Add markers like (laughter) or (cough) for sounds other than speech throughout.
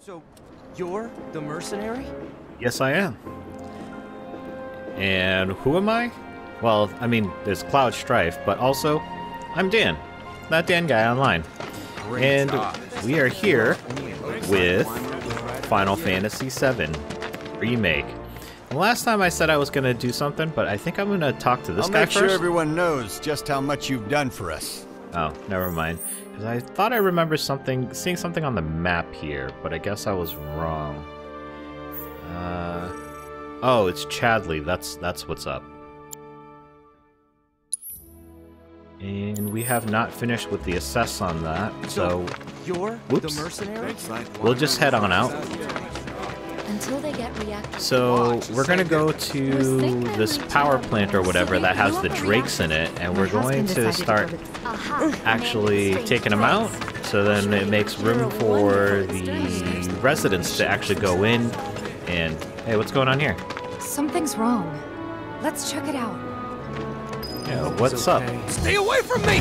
So, you're the mercenary? Yes, I am. And who am I? Well, I mean, there's Cloud Strife, but also, I'm Dan. That Dan guy online. And we are here with Final Fantasy VII Remake. And last time I said I was going to do something, but I think I'm going to talk to this I'll guy make first. sure everyone knows just how much you've done for us. Oh, never mind. Because I thought I remember something, seeing something on the map here, but I guess I was wrong. Uh, oh, it's Chadley. That's that's what's up. And we have not finished with the assess on that, so You're Whoops. the mercenary? we'll just head on out. So we're gonna go to this power plant or whatever that has the drakes in it, and we're going to start actually taking them out. So then it makes room for the residents to actually go in. And hey, what's going on here? Something's wrong. Let's check it out. Yeah, what's up? Stay away from me!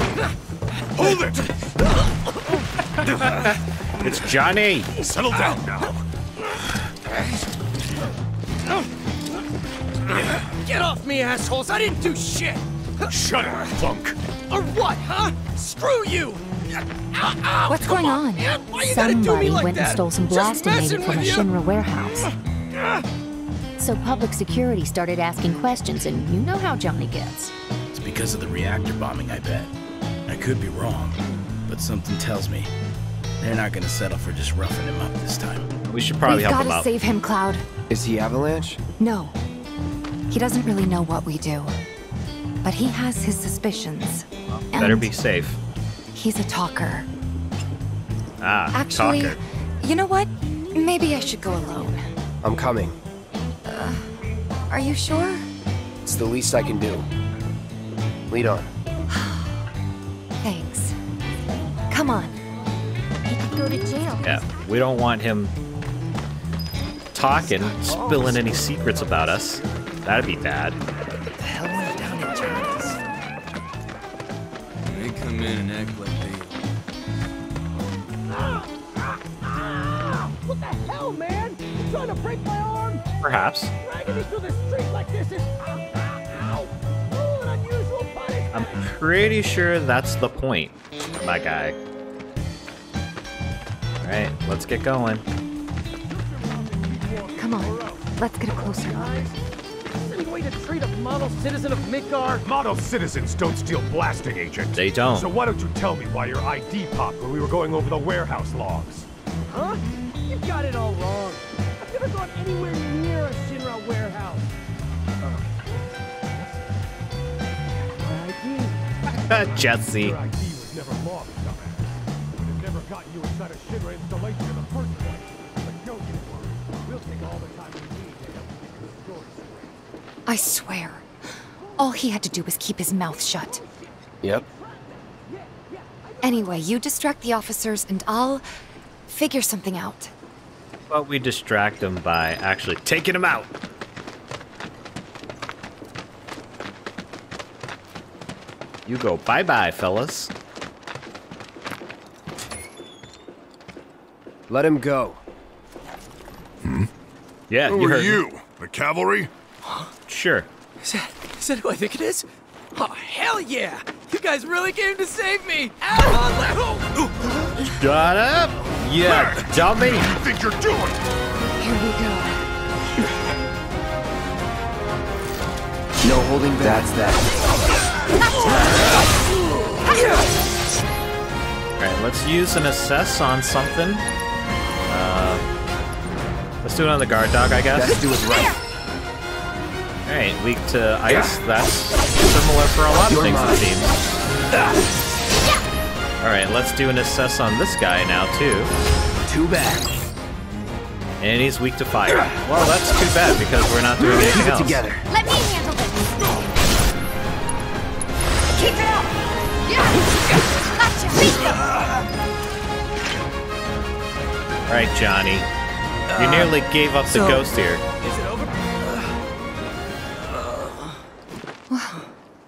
Hold it! (laughs) It's Johnny. Settle down ah. now. Get off me, assholes! I didn't do shit! Shut up, punk. Or what, huh? Screw you! Ow, ow, What's come going on, on? man. Why you gotta do me Somebody like went and stole some blasting messing aid from a you. Shinra warehouse. (sighs) So public security started asking questions, and you know how Johnny gets. It's because of the reactor bombing, I bet. I could be wrong, but something tells me they're not gonna settle for just roughing him up this time. We should probably We've help got him to out. save him, Cloud. Is he Avalanche? No. He doesn't really know what we do. But he has his suspicions. Better be safe. He's a talker. Ah, Actually, talker. you know what? Maybe I should go alone. I'm coming. Are you sure? It's the least I can do. Lead on. (sighs) Thanks. Come on. He could go to jail. Yeah, we don't want him talking, spilling any secrets about us. That'd be bad. What the hell went down at Johnny's? They come in and act like they. What the hell, man? You're trying to break my arm? Perhaps. Dragging me through the street like this is... Ow, ow, ow. Cruel and unusual punishment. I'm pretty sure that's the point, my guy. Alright, let's get going. Come on. Let's get a closer look. Any way to treat a model citizen of Midgar? Model citizens don't steal blasting agents. They don't. So why don't you tell me why your ID popped when we were going over the warehouse logs? Huh? You got it all wrong. I've never gone anywhere near a Shinra warehouse. Uh, my ID. Jesse. Your ID was never lost, dumbass. Would have never gotten you inside a Shinra installation in the first place. But don't you worry. We'll take all the time I swear. All he had to do was keep his mouth shut. Yep. Anyway, you distract the officers and I'll figure something out. But we distract them by actually taking them out. You go bye bye, fellas. Let him go. Hmm? Yeah, Who you are heard me. you? The cavalry? Sure. Is that, is that who I think it is? Oh, hell yeah! You guys really came to save me! Ow! Shut up! Yeah, dummy! What do you think you're doing? Here we go. No holding back. That's that. Alright, let's use an assess on something. Uh, let's do it on the guard dog, I guess. Best do it right. Alright, weak to ice. That's similar for a lot of things it seems. Alright, let's do an assess on this guy now, too. Too bad. And he's weak to fire. Well, that's too bad because we're not doing anything Keep it else. together. Let me handle this. Keep it up. Yeah. Gotcha. Alright, Johnny. You uh, nearly gave up the so- ghost here.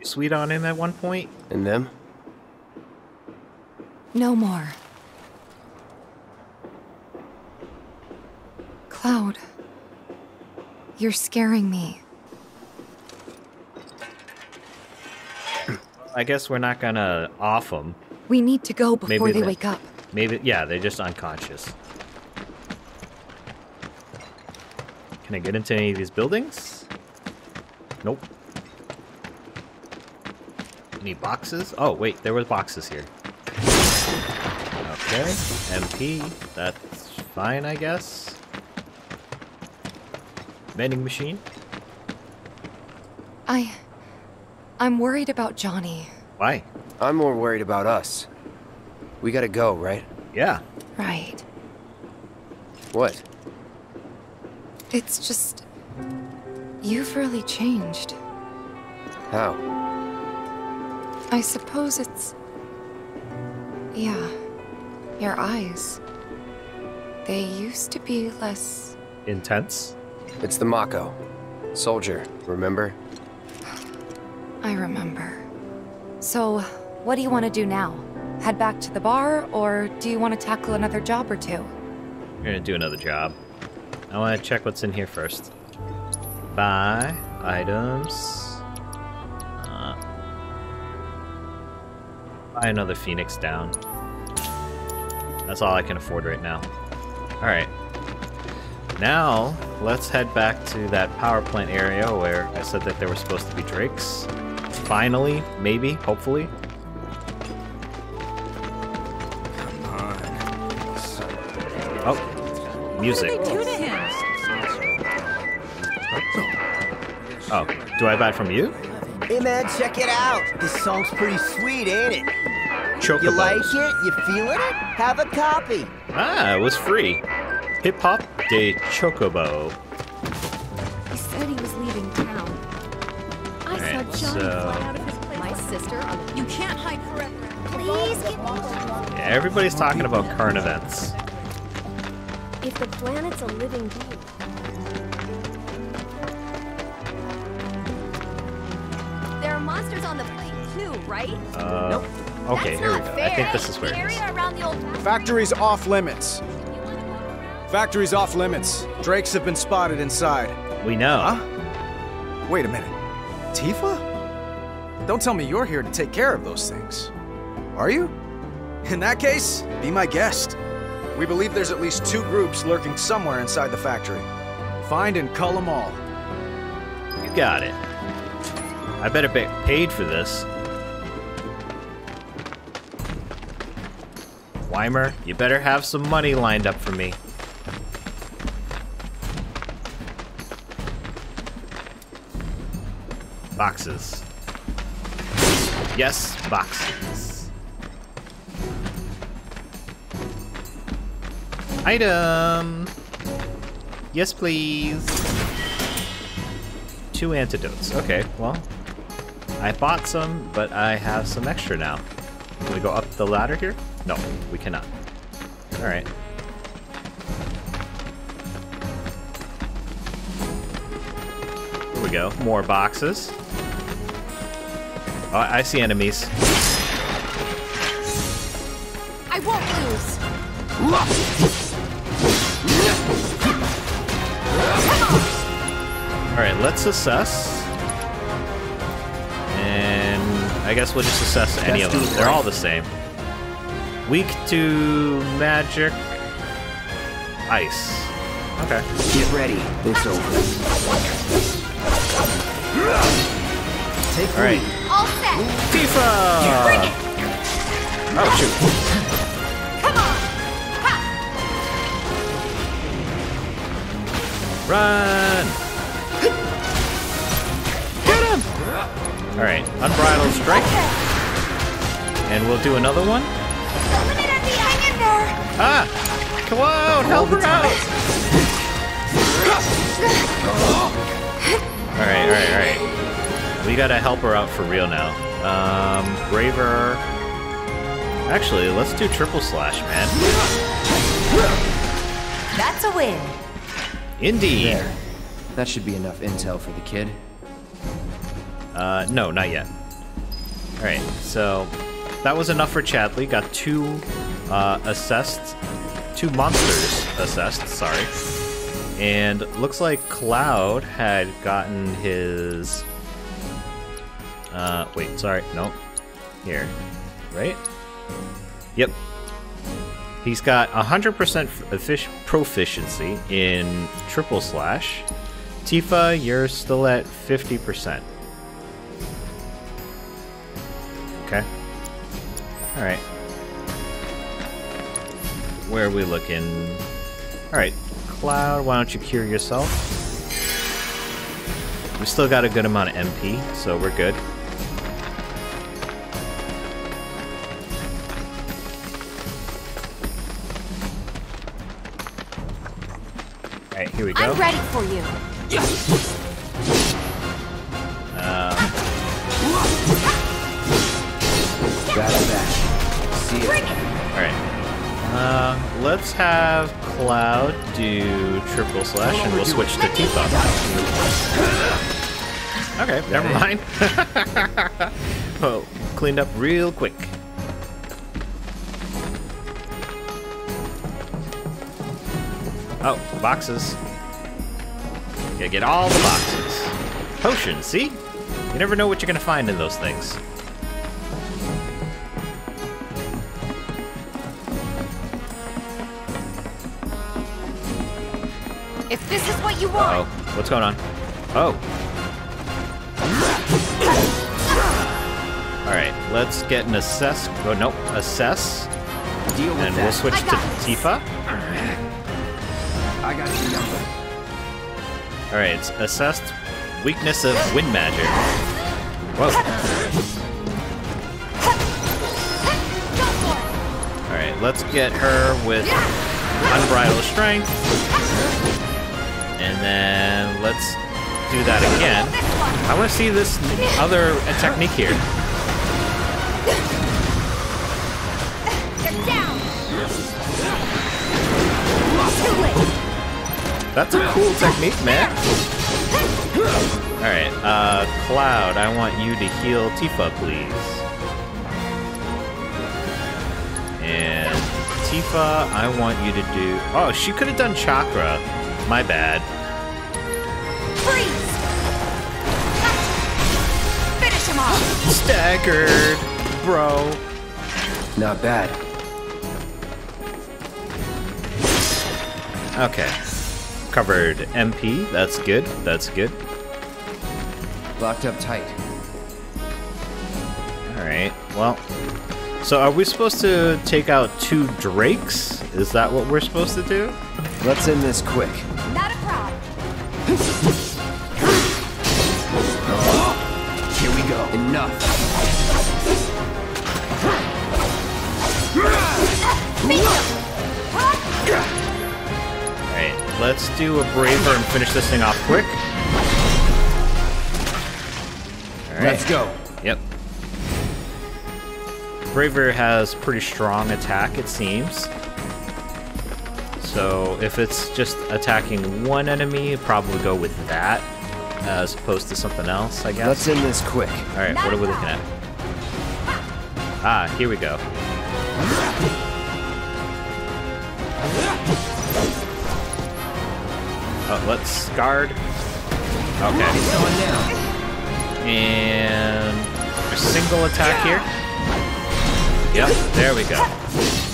You sweet on him at one point? And them? No more. Cloud. You're scaring me. (clears throat) I guess we're not gonna off them. We need to go before Maybe they they- wake up. Maybe, yeah, they're just unconscious. Can I get into any of these buildings? Nope. Any boxes? Oh, wait, there were boxes here. Okay, MP, that's fine, I guess. Vending machine? I. I'm worried about Johnny. Why? I'm more worried about us. We gotta go, right? Yeah. Right. What? It's just. You've really changed. How? I suppose it's. Yeah. Your eyes. They used to be less. Intense? It's the Mako. Soldier, remember? I remember. So, what do you want to do now? Head back to the bar, or do you want to tackle another job or two? We're gonna do another job. I wanna check what's in here first. Buy items. Buy another Phoenix down. That's all I can afford right now. Alright. Now, let's head back to that power plant area where I said that there were supposed to be drakes. Finally, maybe, hopefully. Oh, music. Oh, do I buy it from you? Hey man, check it out. This song's pretty sweet, ain't it? Chocobos. You like it? You feeling it? Have a copy. Ah, it was free. Hip Hop de Chocobo. He said he was leaving town. I Alright, saw Johnny so- fly out of his place. My sister. You can't hide forever. Please get Yeah, everybody's talking about current events. If the planet's a living being, there are monsters on the plane too, right? Uh, Okay, here we go. I think this is where it is. around the Factory's off limits. Factory's off limits. Drakes have been spotted inside. We know. Huh? Wait a minute. Tifa? Don't tell me you're here to take care of those things. Are you? In that case, be my guest. We believe there's at least two groups lurking somewhere inside the factory. Find and cull them all. You got it. I better be paid for this. You better have some money lined up for me. Boxes. Yes, boxes. Item. Yes, please. Two antidotes. Okay, well, I bought some, but I have some extra now. Can we go up the ladder here? No, we cannot. Alright. Here we go. More boxes. Oh, I see enemies. I won't lose. Alright, let's assess. And I guess we'll just assess any of them. They're all the same. Weak to magic. Ice. Okay. Get ready. It's over. Take the Alright. All set. Tifa! Bring it. Oh, shoot. Come on. Run! Get him! Alright, Unbridled Strike. And we'll do another one. Ah! on! help her out! Alright, alright, alright. We gotta help her out for real now. Um, Braver... Actually, let's do triple slash, man. That's a win. Indeed. There. That should be enough intel for the kid. Uh, no, not yet. Alright, so that was enough for Chadley. Got two uh, assessed, two monsters assessed, sorry. And looks like Cloud had gotten his. Uh, wait, sorry, no. Here, right? Yep. He's got 100% effic- proficiency in triple slash. Tifa, you're still at 50%. Okay. Alright. Where are we looking? Alright, Cloud, why don't you cure yourself? We still got a good amount of MP, so we're good. Alright, here we go. I'm ready for you. Alright. Uh, let's have Cloud do triple slash and we'll switch to Tifa. Okay, never mind. (laughs) oh, cleaned up real quick. Oh, boxes. Gotta get all the boxes. Potions, see? You never know what you're gonna find in those things. This is what you Uh want, oh, what's going on? Oh. Alright, let's get an assess. Oh, nope, assess. Deal with And that. we'll switch I to got this. Tifa. I got you number. Alright, it's assessed weakness of wind magic. Whoa. Alright, let's get her with unbridled strength. And then let's do that again. I want to see this other technique here. That's a cool technique, man. Alright, uh, Cloud, I want you to heal Tifa, please. And Tifa, I want you to do... Oh, she could have done Chakra. My bad. Staggered, bro. Not bad. Okay. Covered MP, that's good, that's good. Locked up tight. Alright, well... So are we supposed to take out two drakes? Is that what we're supposed to do? Let's end this quick. Do a braver and finish this thing off quick. Alright. Let's go. Yep. Braver has pretty strong attack, it seems. So if it's just attacking one enemy, probably go with that as opposed to something else, I guess. Let's end this quick. Alright, what are we looking at? Ah, here we go. Let's guard. Okay. And a single attack here. Yep, there we go.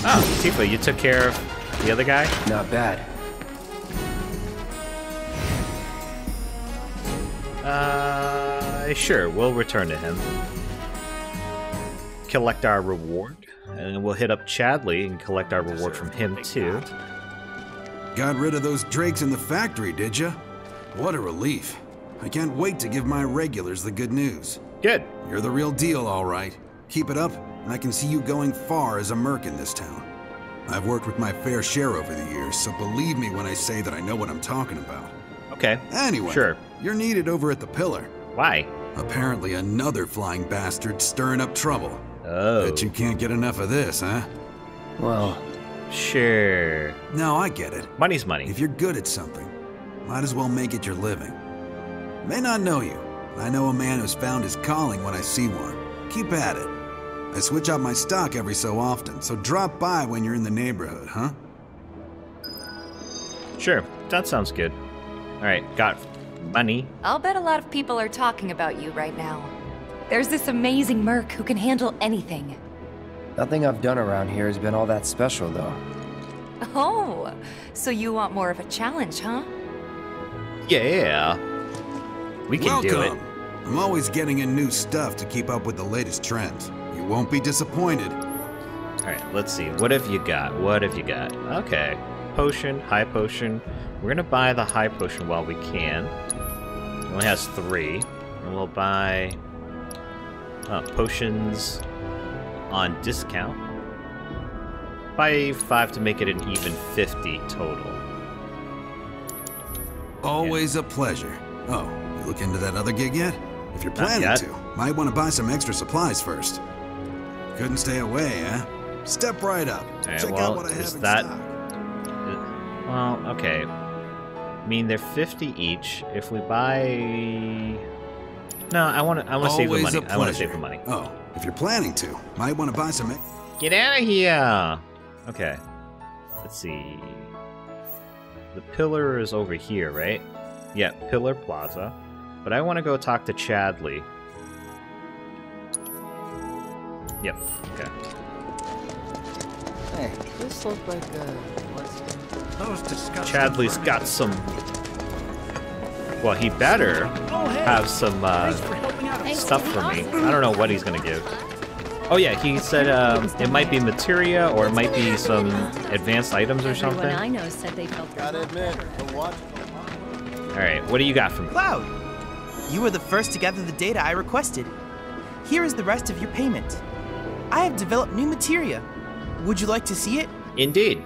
Oh, Tifa, you took care of the other guy? Not bad. Uh, sure, we'll return to him. Collect our reward, and we'll hit up Chadley and collect our reward from him too. Got rid of those drakes in the factory, did ya? What a relief. I can't wait to give my regulars the good news. Good. You're the real deal, all right. Keep it up, and I can see you going far as a merc in this town. I've worked with my fair share over the years, so believe me when I say that I know what I'm talking about. Okay. Anyway, Sure. you're needed over at the Pillar. Why? Apparently another flying bastard stirring up trouble. Oh. Bet you can't get enough of this, huh? Well, Sure. No, I get it. Money's money. If you're good at something, might as well make it your living. May not know you, but I know a man who's found his calling when I see one. Keep at it. I switch out my stock every so often, so drop by when you're in the neighborhood, huh? Sure. That sounds good. All right. Got money. I'll bet a lot of people are talking about you right now. There's this amazing merc who can handle anything. Nothing I've done around here has been all that special, though. Oh, so you want more of a challenge, huh? Yeah. We can Welcome. do it. I'm always getting in new stuff to keep up with the latest trends. You won't be disappointed. All right. Let's see. What have you got? What have you got? Okay. Potion, high potion. We're gonna buy the high potion while we can. It only has three, and we'll buy uh, potions on discount. Buy five to make it an even fifty total. Always a pleasure. Oh, you look into that other gig yet? If you're planning to, might want to buy some extra supplies first. Couldn't stay away, huh? Step right up. Alright, Check well, out what I have in that- stock. Well, okay. I mean, they're fifty each. If we buy, no, I want to. I want to save the money. I want to save the money. Oh, if you're planning to, might want to buy some. Get out of here! Okay. Let's see. The pillar is over here, right? Yeah, Pillar Plaza. But I want to go talk to Chadley. Yep, okay. Hey, this looked like a. What's Those disgusting Chadley's got some. Well, he better have some uh, stuff for me. I don't know what he's gonna give. Oh yeah, he said um, it might be materia or it might be some advanced items or something. I know said they felt Gotta admit. All right, what do you got from me? Cloud, you were the first to gather the data I requested. Here is the rest of your payment. I have developed new materia. Would you like to see it? Indeed.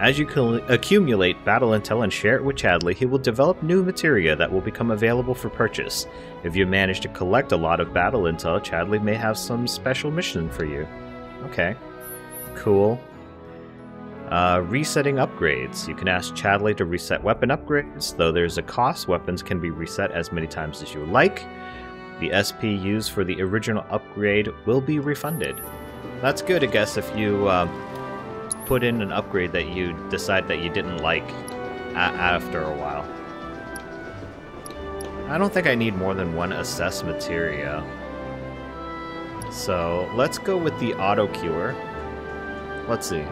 As you accumulate battle intel and share it with Chadley, he will develop new materia that will become available for purchase. If you manage to collect a lot of battle intel, Chadley may have some special mission for you. Okay. Cool. Uh, resetting upgrades. You can ask Chadley to reset weapon upgrades, though there's a cost. Weapons can be reset as many times as you like. The SP used for the original upgrade will be refunded. That's good, I guess, if you uh, put in an upgrade that you decide that you didn't like after a while. I don't think I need more than one assess materia. So let's go with the auto cure. Let's see.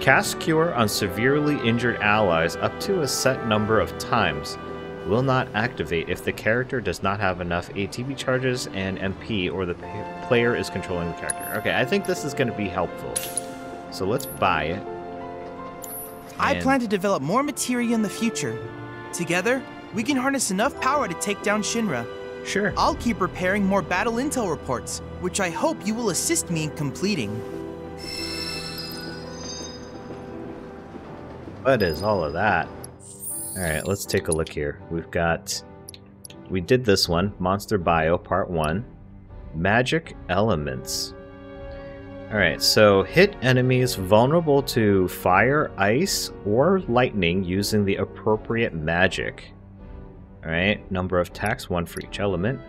Cast cure on severely injured allies up to a set number of times. Will not activate if the character does not have enough ATB charges and MP or the player is controlling the character. Okay, I think this is going to be helpful. So let's buy it. I And- plan to develop more materia in the future. Together, we can harness enough power to take down Shinra. Sure. I'll keep preparing more battle intel reports, which I hope you will assist me in completing. What is all of that? Alright, let's take a look here. We've got. We did this one Monster Bio Part 1. Magic Elements. Alright, so hit enemies vulnerable to fire, ice, or lightning using the appropriate magic. Alright, number of attacks, one for each element.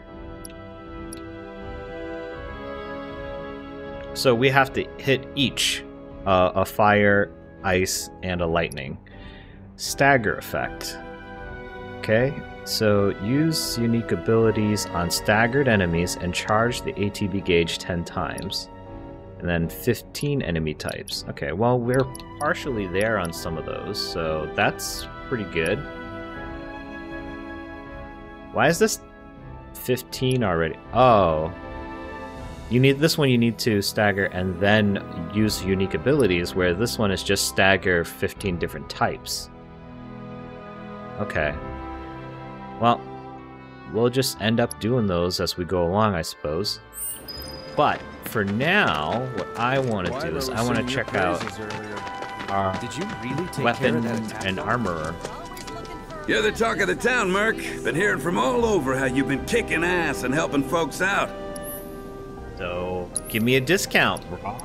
So we have to hit each uh, a fire, ice, and a lightning. Stagger effect. Okay, so use unique abilities on staggered enemies and charge the ATB gauge 10 times. And then 15 enemy types. Okay, well, we're partially there on some of those, so that's pretty good. Why is this 15 already? Oh. You need this one you need to stagger and then use unique abilities where this one is just stagger 15 different types. Okay. Well, we'll just end up doing those as we go along, I suppose. But for now, what I want to do is I want to check out our Did you really take care weapon of that and armorer. You're the talk of the town, Merc. Been hearing from all over how you've been kicking ass and helping folks out. So give me a discount. All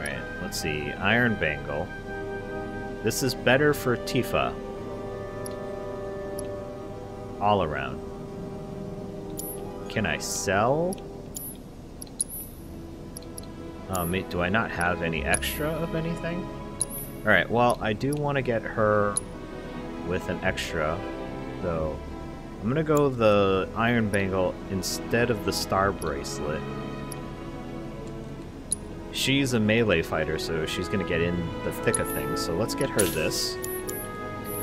right, let's see. Iron Bangle. This is better for Tifa. All around. Can I sell? Um, do I not have any extra of anything? Alright, well, I do want to get her with an extra, though. I'm gonna go the Iron Bangle instead of the Star Bracelet. She's a melee fighter, so she's gonna get in the thick of things. So let's get her this.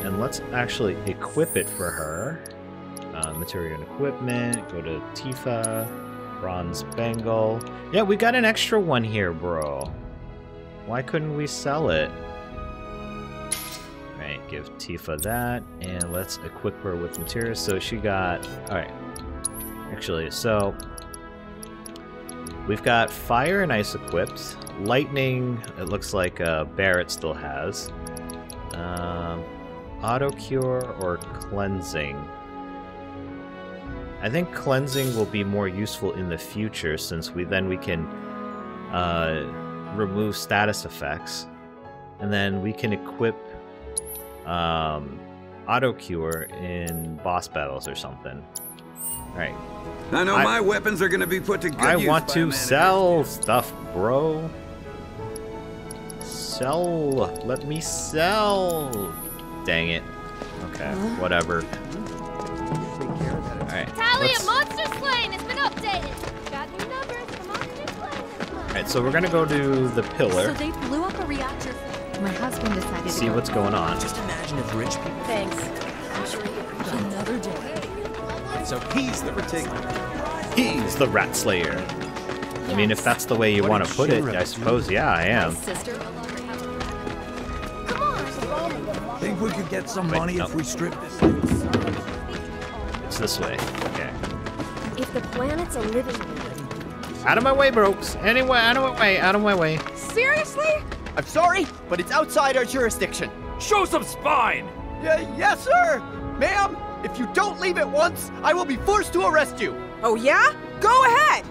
And let's actually equip it for her. Uh, material and equipment, go to Tifa, Bronze Bangle. Yeah, we got an extra one here, bro. Why couldn't we sell it? Right, give Tifa that, and let's equip her with materials. So she got, all right. Actually, so we've got fire and ice equipped. Lightning, it looks like uh, Barrett still has. Um, auto cure or cleansing. I think cleansing will be more useful in the future since we then we can uh, remove status effects, and then we can equip um, auto cure in boss battles or something. All right. I know I- my weapons are gonna be put to good I use want by a to man sell stuff, bro. Sell. Let me sell. Dang it. Okay, whatever. Alright. Tally let's- of monster slain has been updated. Got new numbers. Come on, new. Alright, so we're gonna go to the pillar. So they blew up a reactor. My husband decided See to go what's going on. Just imagine if rich people. Thanks. I'm sure you another day. So he's the particular. He's the Rat Slayer. I mean, if that's the way you What want to put it, I suppose, yeah, I am. Think we could get some Wait, money no. if we strip this? It's this way. Okay. If the planet's a living Out of my way, brokes. Anyway, out of my way, out of my way. Seriously? I'm sorry, but it's outside our jurisdiction. Show some spine! Y- yes, sir! Ma'am, if you don't leave at once, I will be forced to arrest you. Oh, yeah? Go ahead!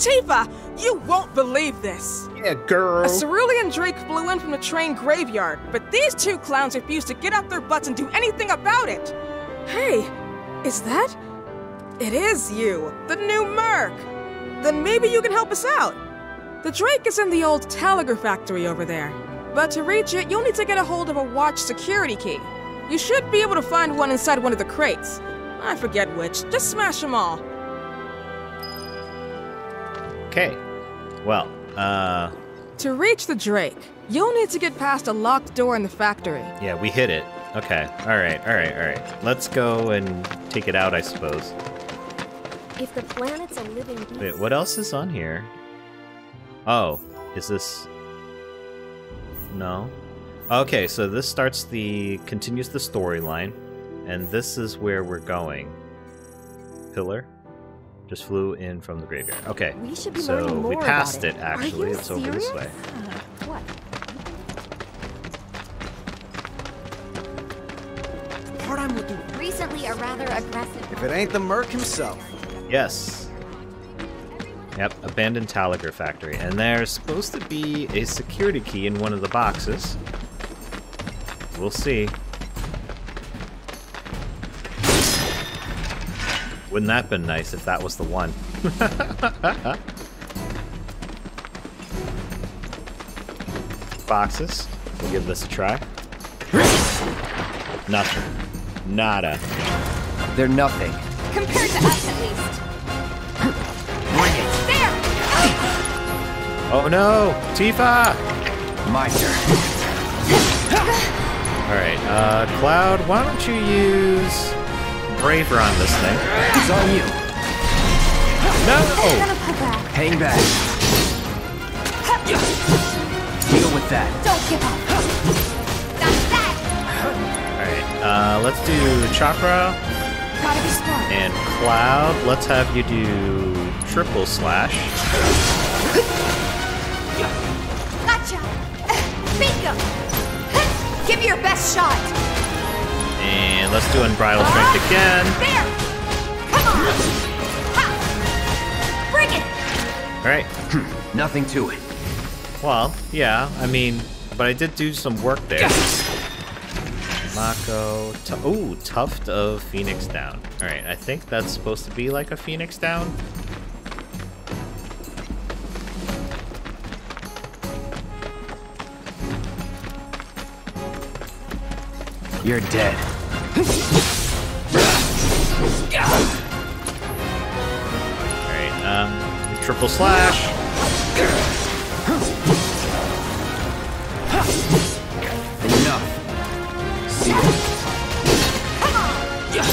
Tifa, you won't believe this. Yeah, girl. A cerulean Drake flew in from the train graveyard, but these two clowns refused to get up their butts and do anything about it. Hey, is that? It is you, the new Merc. Then maybe you can help us out. The Drake is in the old telegraph factory over there. But to reach it, you'll need to get a hold of a watch security key. You should be able to find one inside one of the crates. I forget which. Just smash them all. Okay. Well, uh, To reach the Drake, you'll need to get past a locked door in the factory. yeah, we hit it. Okay. All right, all right, all right. Let's go and take it out, I suppose. If the planet's a living beast. Wait, what else is on here? Oh, is this... No? Okay, so this starts the... continues the storyline, and this is where we're going. Pillar? Just flew in from the graveyard. Okay, We should be so learning we passed about it, it. Actually. you It's over this serious? way. What? Part I'm looking Recently, a rather aggressive. If it ain't the Merc himself. Yes. Yep, abandoned Talagar factory. And there's supposed to be a security key in one of the boxes. We'll see. Wouldn't that been nice if that was the one? (laughs) Boxes. We'll give this a try. Nothing. Nada. They're nothing. Compared to us, at least. There! Oh no! Tifa! My turn. Alright, uh, Cloud, why don't you use Braver on this thing? It's on you. No! Hang back. Deal with that. Don't give up. That's that! Alright, uh, let's do Chakra. Gotta be smart. And Cloud, let's have you do triple slash. Gotcha! Bingo! Give me your best shot! And let's do Unbridled Strength again. There! Come on! Ha! Bring it! Alright. (clears throat) Nothing to it. Well, yeah, I mean, but I did do some work there. Mako. Tu Ooh, Tuft of Phoenix Down. Alright, I think that's supposed to be like a Phoenix Down. You're dead. Triple slash. Enough. See ya.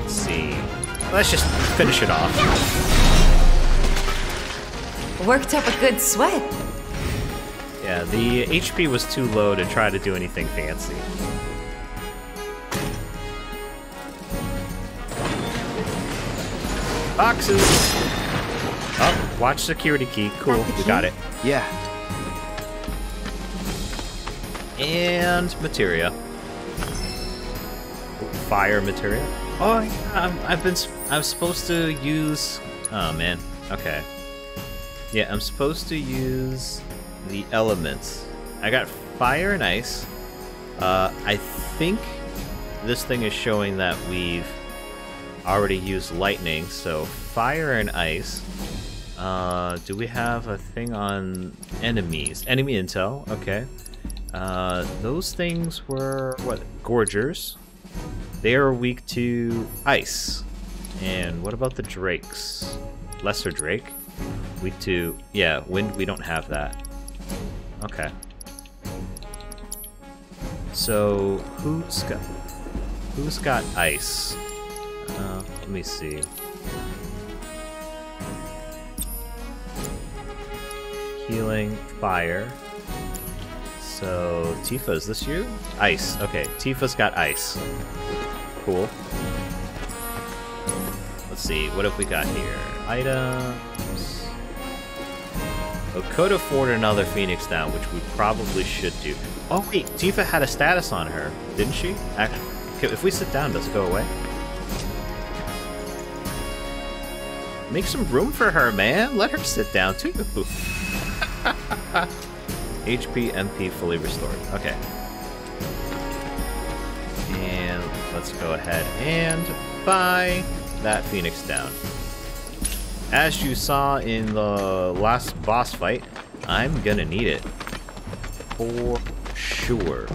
Let's see. Let's just finish it off. Worked up a good sweat. Yeah, the HP was too low to try to do anything fancy. Boxes! Oh, watch security key. Cool, we got it. Yeah. And materia. Fire materia. Oh, yeah, I'm, I've been. s- I'm supposed to use. Oh man. Okay. Yeah, I'm supposed to use the elements. I got fire and ice. Uh, I think this thing is showing that we've already used lightning, so fire and ice. Uh, do we have a thing on enemies? Enemy intel, okay. Uh, those things were, what, Gorgers. They are weak to ice. And what about the Drakes? Lesser Drake? Weak to, yeah, wind, we don't have that. Okay. So, who's got, who's got ice? Uh, let me see. Healing, fire. So, Tifa, is this you? Ice. Okay, Tifa's got ice. Cool. Let's see, what have we got here? Items. Oh, could afford another Phoenix down, which we probably should do. Oh wait, Tifa had a status on her, didn't she? Actually, if we sit down, does it go away? Make some room for her, man. Let her sit down too. (laughs) HP, MP fully restored. Okay. And let's go ahead and buy that Phoenix down. As you saw in the last boss fight, I'm gonna need it. For sure.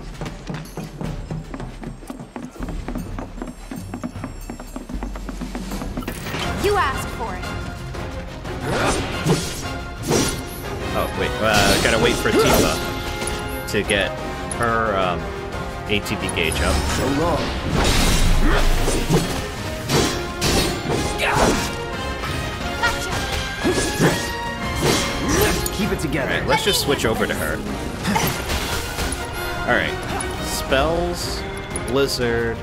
You asked for it. Oh, wait. Uh, gotta wait for Tifa to get her um, ATB gauge up. So long. Keep it together. Alright, let's just switch over to her. Alright. Spells, Blizzard.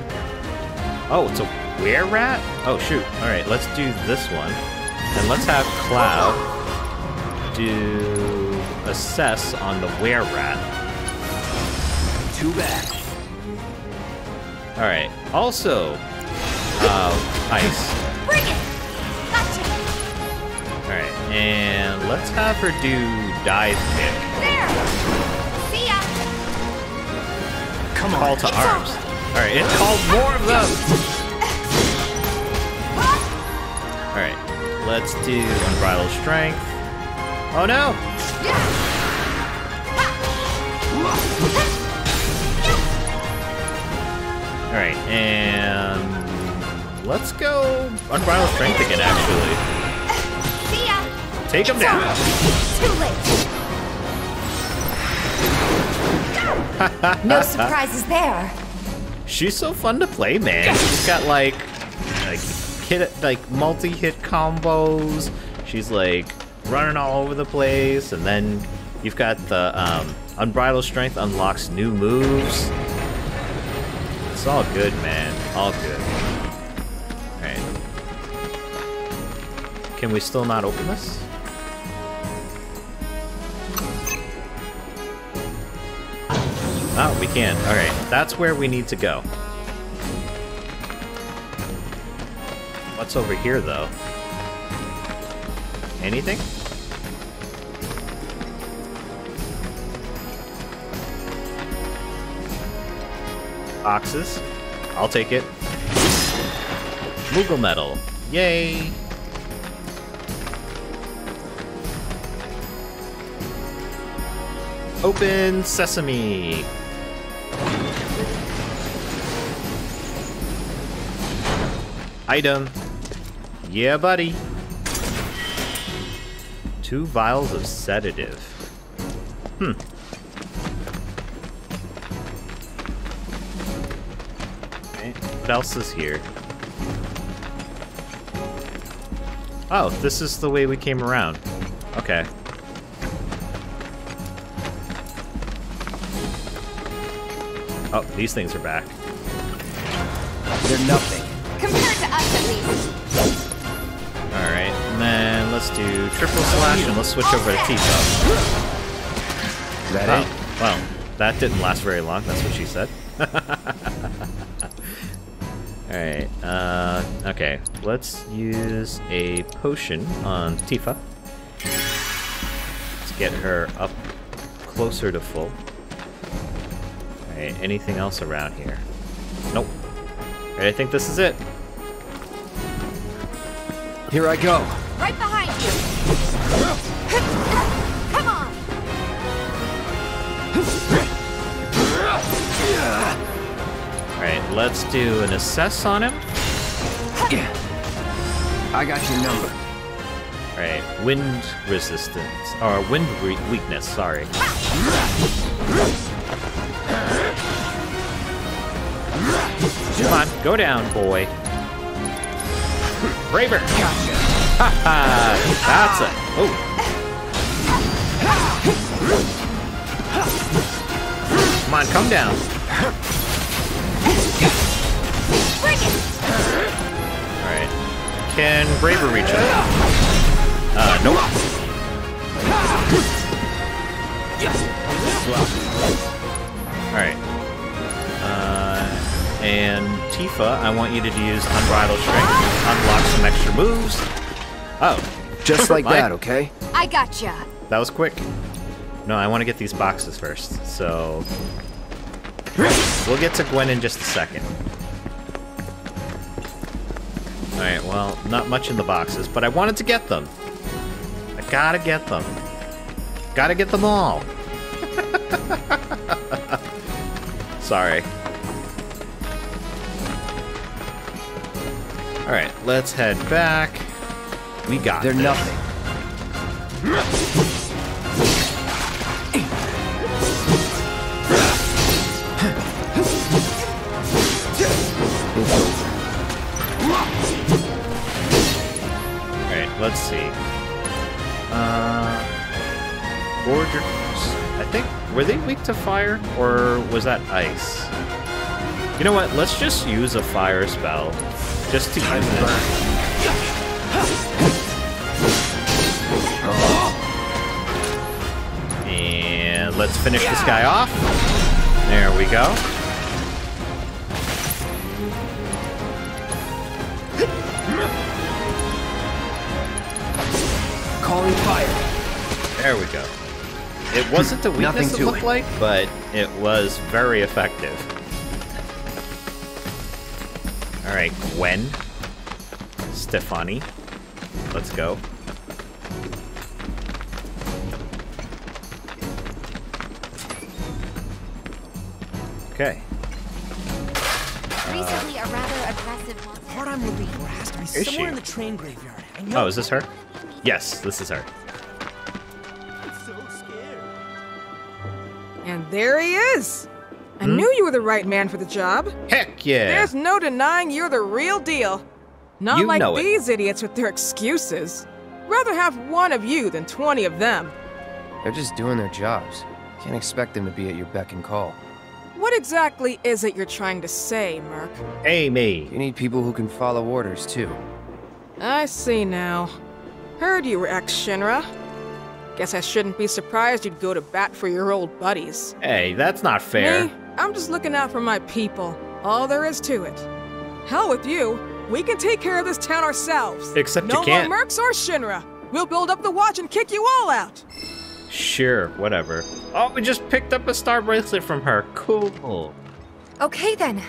Oh, it's a were rat? Oh, shoot. Alright, let's do this one. And let's have Cloud do assess on the were rat. Too bad. Alright, also, uh, ice. Bring it! Gotcha! Alright, and let's have her do dive kick. There! See ya! Come on. Call to arms. Alright, it called more of them! Let's do unbridled strength. Oh no! Alright, and let's go unbridled strength again, actually. See ya! Take him down. Too late! No surprises there. (laughs) She's so fun to play, man. She's got like, like hit like multi-hit combos. She's like running all over the place, and then you've got the um, unbridled strength unlocks new moves. It's all good, man. All good. Alright. Can we still not open this? Oh, we can. Alright, that's where we need to go. What's over here, though? Anything? Boxes. I'll take it. Moogle medal. Yay! Open sesame. Item. Yeah, buddy. Two vials of sedative. Hmm. Okay, what else is here? Oh, this is the way we came around. Okay. Oh, these things are back. They're nothing. Compared to us, at least. Do triple slash and let's switch over to Tifa. That oh, it? well, that didn't last very long, that's what she said. (laughs) Alright, uh, okay, let's use a potion on Tifa. Let's get her up closer to full. Alright, anything else around here? Nope. Alright, I think this is it. Here I go. Right behind you. Come on. Alright, let's do an assess on him. I got your number. Alright, wind resistance. Or wind we- weakness, sorry. Come on, go down, boy. Braver! (laughs) Ha ha! That's it. Come on, come down. Alright. Can Braver reach him? Uh, nope. Alright. Uh, and Tifa, I want you to use Unbridled Strength to unlock some extra moves. Oh. Just like that, okay? I gotcha. That was quick. No, I want to get these boxes first, so... We'll get to Gwen in just a second. Alright, well, not much in the boxes, but I wanted to get them. I gotta get them. Gotta get them all. (laughs) Sorry. Alright, let's head back. We got They're this. nothing. Alright, let's see. Uh, Gorgers. I think, were they weak to fire, or was that ice? You know what, let's just use a fire spell, just to use it. Let's finish this guy off. There we go. Calling fire. There we go. It wasn't the (clears throat) Nothing weakness it to looked it. like, but it was very effective. Alright, Gwen. Stefani. Let's go. Okay. Recently, a rather aggressive monster. Part I'm looking for has to be Is somewhere she? in the train graveyard. I. Oh, is this her? Yes, this is her. And there he is. I Hmm? knew you were the right man for the job. Heck yeah! There's no denying you're the real deal. Not You like know it. these idiots with their excuses. Rather have one of you than 20 of them. They're just doing their jobs. Can't expect them to be at your beck and call. What exactly is it you're trying to say, Merc? Amy. You need people who can follow orders, too. I see now. Heard you were ex-Shinra. Guess I shouldn't be surprised you'd go to bat for your old buddies. Hey, that's not fair. Me? I'm just looking out for my people. All there is to it. Hell with you. We can take care of this town ourselves. Except no you can't. No more Mercs or Shinra. We'll build up the watch and kick you all out. Sure, whatever. Oh, we just picked up a star bracelet from her. Cool. Okay then.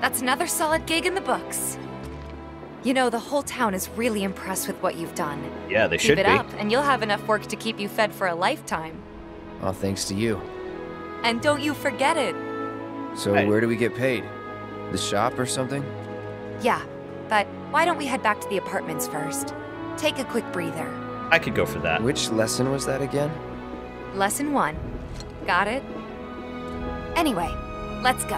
That's another solid gig in the books. You know, the whole town is really impressed with what you've done. Yeah, they Keep should it up, and you'll have enough work to keep you fed for a lifetime. All thanks to you. And don't you forget it. So where do we get paid? The shop or something? Yeah, but why don't we head back to the apartments first? Take a quick breather. I could go for that. Which lesson was that again? Lesson one. Got it? Anyway, let's go.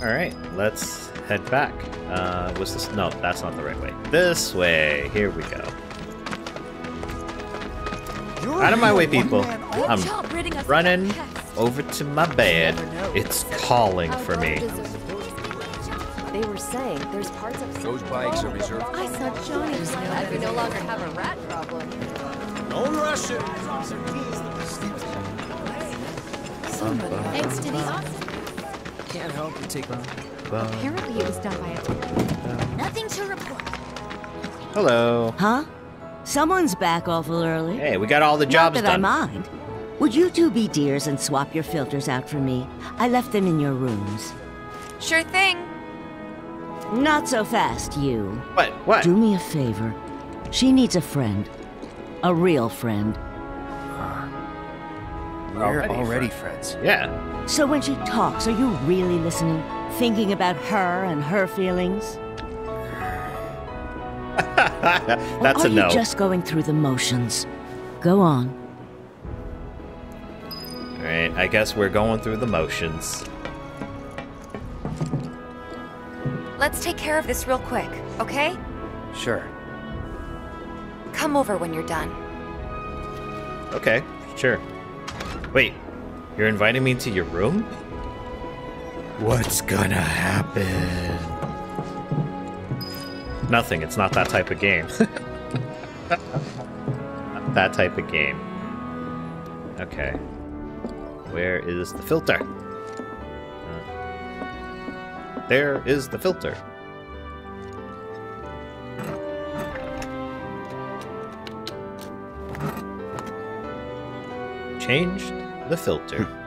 All right, let's head back. Uh, was this? No, that's not the right way. This way. Here we go. Out of my way, people. I'm job ridding us of running over to my bed. It's calling for me. They were saying there's parts of Those bikes are reserved. I saw Johnny was Glad we no longer have a rat problem. Don't rush it. Thanks to the office. Can't help but take on. Apparently it was done by a... Nothing to report. Hello. Huh? Someone's back awful early. Hey, we got all the jobs Not that done. I mind. Would you two be dears and swap your filters out for me? I left them in your rooms. Sure thing. Not so fast, you. What? What? Do me a favor. She needs a friend. A real friend. We're Already already, friends. Yeah. So when she talks, are you really listening? Thinking about her and her feelings? (laughs) That's or a are no. you just going through the motions? Go on. All right, I guess we're going through the motions. Let's take care of this real quick, okay? Sure. Come over when you're done. Okay, sure. Wait, you're inviting me to your room? What's gonna happen? Nothing, it's not that type of game. (laughs) That type of game. Okay. Where is the filter? There is the filter. Changed the filter. Hmm.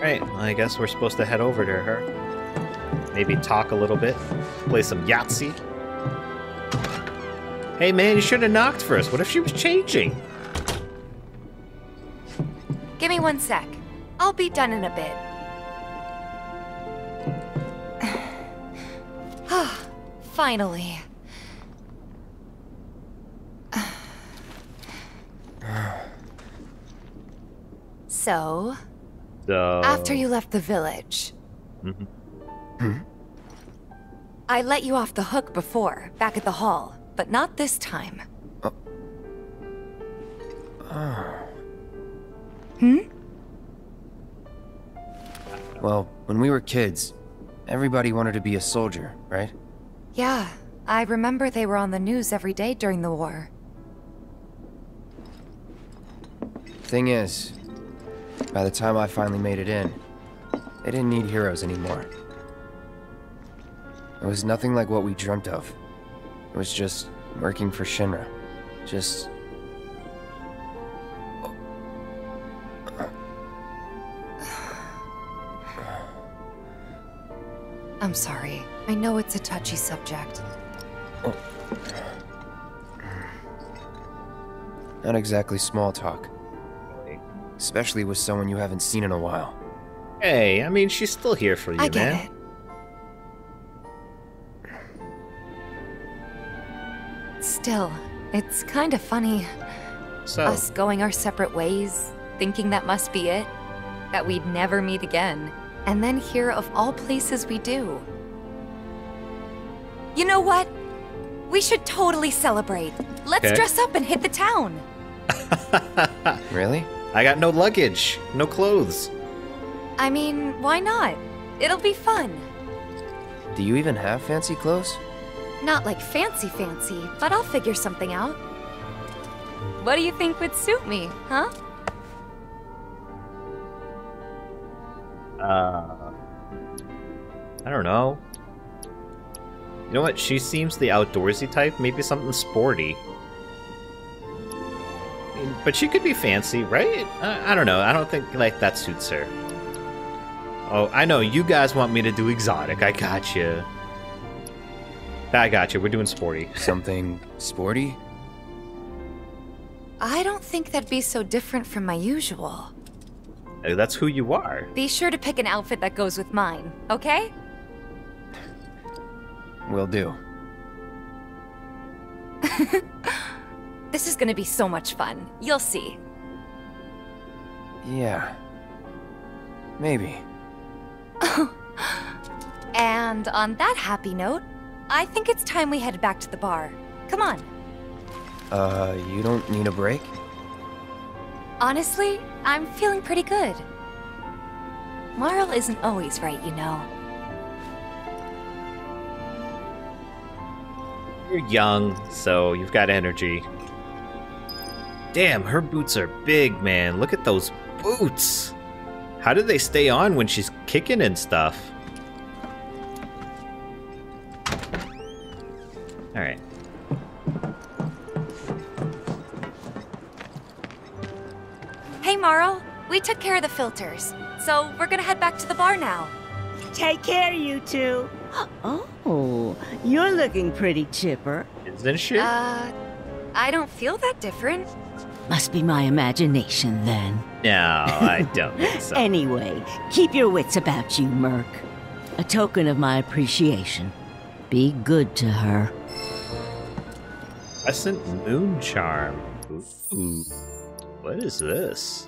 Right, well, I guess we're supposed to head over to her. Maybe talk a little bit. Play some Yahtzee. Hey man, you should have knocked first. What if she was changing? Give me one sec. I'll be done in a bit. (sighs) Finally. So, So after you left the village, Mhm. I let you off the hook before, back at the hall, but not this time. Hmm? Well, when we were kids, everybody wanted to be a soldier, right? Yeah, I remember they were on the news every day during the war. Thing is, by the time I finally made it in, they didn't need heroes anymore. It was nothing like what we dreamt of. It was just working for Shinra. Just. I'm sorry. I know it's a touchy subject. Not exactly small talk. Especially with someone you haven't seen in a while. Hey, I mean, she's still here for you, I get man. it. Still, it's kind of funny. So, Us going our separate ways, thinking that must be it, that we'd never meet again, and then here of all places we do. You know what? We should totally celebrate. Let's Okay. dress up and hit the town. (laughs) really? I got no luggage, no clothes. I mean, why not? It'll be fun. Do you even have fancy clothes? Not like fancy fancy, but I'll figure something out. What do you think would suit me, huh? Uh, I don't know. You know what? She seems the outdoorsy type. Maybe something sporty. I mean, but she could be fancy, right? I, I don't know. I don't think like that suits her. Oh, I know. You guys want me to do exotic. I got you. I got you. We're doing sporty. (laughs) Something sporty? I don't think that'd be so different from my usual. Uh, That's who you are. Be sure to pick an outfit that goes with mine, okay? (laughs) Will do. (laughs) This is gonna be so much fun. You'll see. Yeah. Maybe. (laughs) And on that happy note, I think it's time we head back to the bar. Come on. Uh, you don't need a break? Honestly, I'm feeling pretty good. Marle isn't always right, you know. You're young, so you've got energy. Damn, her boots are big, man. Look at those boots. How do they stay on when she's kicking and stuff? Took care of the filters, so we're gonna head back to the bar now. Take care, you two. (gasps) Oh, you're looking pretty chipper. Isn't she? Uh, I don't feel that different. Must be my imagination then. No, (laughs) I don't think so. Anyway, keep your wits about you, Merc. A token of my appreciation. Be good to her. Crescent Moon Charm. Ooh. What is this?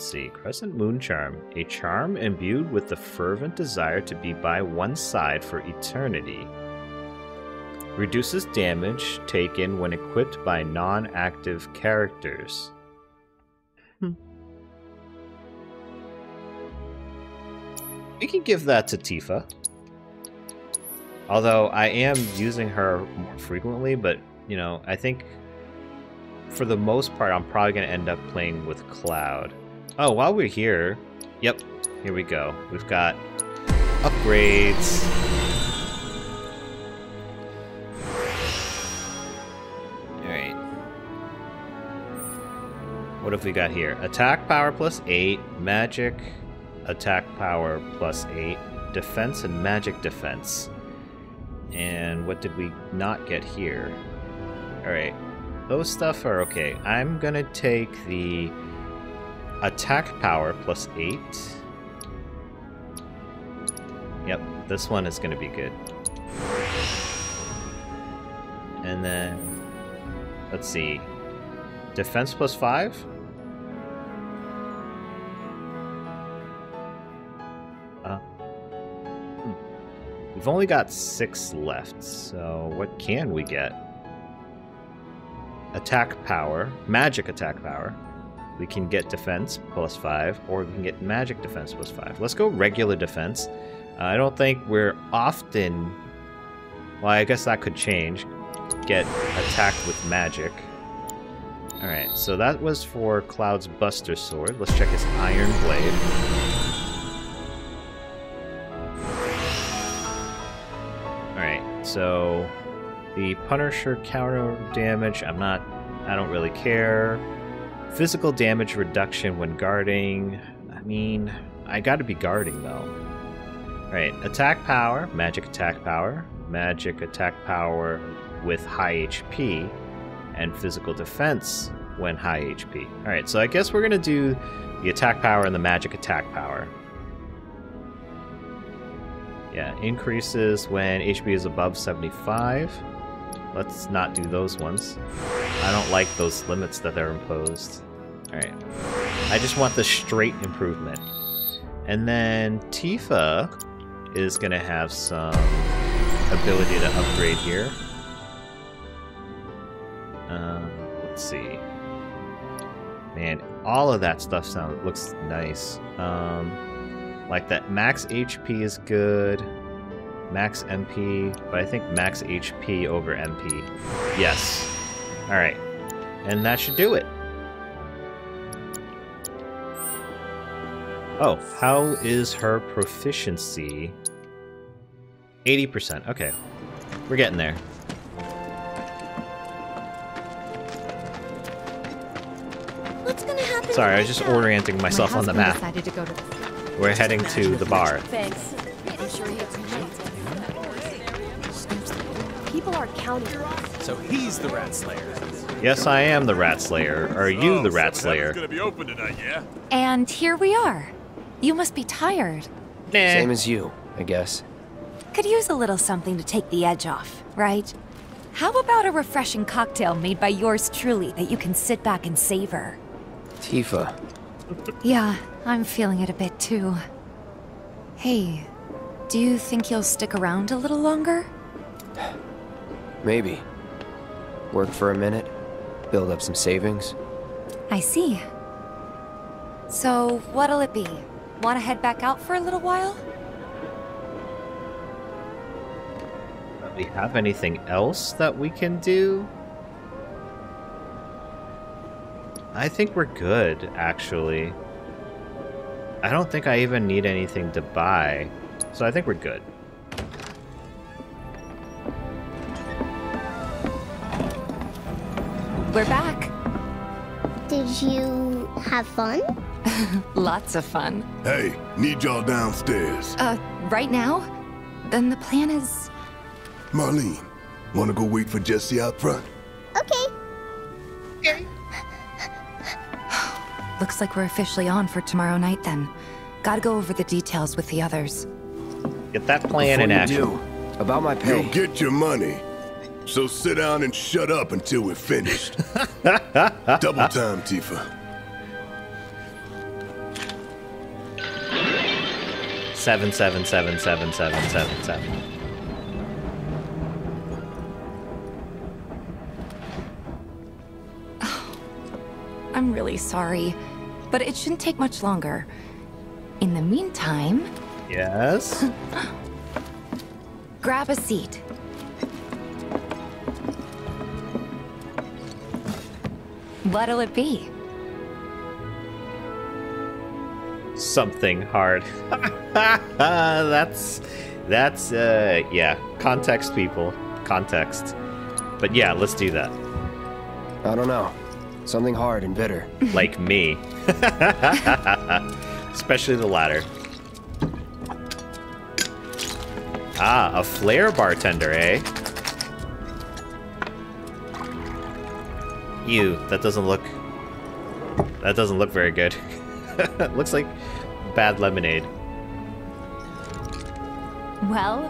Let's see. Crescent Moon Charm. A charm imbued with the fervent desire to be by one's side for eternity. Reduces damage taken when equipped by non active characters. Hmm. We can give that to Tifa. Although I am using her more frequently, but you know, I think for the most part, I'm probably going to end up playing with Cloud. Oh, while we're here, yep, here we go. We've got upgrades. Alright. What have we got here? Attack power plus 8, magic attack power plus 8, defense and magic defense. And what did we not get here? Alright. Those stuff are okay. I'm gonna take the attack power plus 8. Yep, this one is gonna be good. And then, let's see. Defense plus 5? Uh, hmm. We've only got six left, so what can we get? Attack power, magic attack power. We can get defense plus five, or we can get magic defense plus five. Let's go regular defense. Uh, I don't think we're often. Well, I guess that could change. Get attacked with magic. Alright, so that was for Cloud's Buster Sword. Let's check his Iron Blade. Alright, so the Punisher counter damage, I'm not, I don't really care. Physical damage reduction when guarding, I mean, I gotta be guarding though. Alright, attack power, magic attack power, magic attack power with high HP, and physical defense when high HP. Alright, so I guess we're gonna do the attack power and the magic attack power. Yeah, increases when HP is above 75. Let's not do those ones. I don't like those limits that they're imposed. Alright. I just want the straight improvement. And then Tifa is going to have some ability to upgrade here. Uh, let's see. Man, all of that stuff sounds looks nice. Um, like that max HP is good, max MP, but I think max HP over MP. Yes. All right, and that should do it. Oh, how is her proficiency? 80%. Okay. We're getting there. What's gonna happen? Sorry, I was just orienting myself on the map. To go to the We're heading to the bar. Thanks. I'm sure he People are counting. So he's the Rat Slayer. Yes, I am the Rat Slayer. Are you oh, the Rat Slayer? gonna be open tonight, yeah? And here we are. You must be tired. Same as you, I guess. Could use a little something to take the edge off, right? How about a refreshing cocktail made by yours truly that you can sit back and savor? Tifa. Yeah, I'm feeling it a bit too. Hey, do you think you'll stick around a little longer? Maybe. Work for a minute, build up some savings. I see. So, what'll it be? Want to head back out for a little while? Do we have anything else that we can do? I think we're good, actually. I don't think I even need anything to buy, so I think we're good. We're back. Did you have fun? (laughs) Lots of fun. Hey, need y'all downstairs. Uh, right now? Then the plan is. Marlene, wanna go wait for Jesse out front? Okay. (sighs) Looks like we're officially on for tomorrow night then. Gotta go over the details with the others. Get that plan Before in you action. do, about my pay. You'll get your money. So sit down and shut up until we're finished. (laughs) Double time, Tifa. Seven seven seven seven seven seven seven. Oh, I'm really sorry, but it shouldn't take much longer. In the meantime, Yes. (gasps) grab a seat. What'll it be? Something hard. (laughs) that's that's uh yeah, context people. Context. But yeah, let's do that. I don't know. Something hard and bitter. (laughs) Like me. (laughs) Especially the latter. Ah, a flair bartender, eh? Ew, that doesn't look... That doesn't look very good. (laughs) Looks like bad lemonade. Well,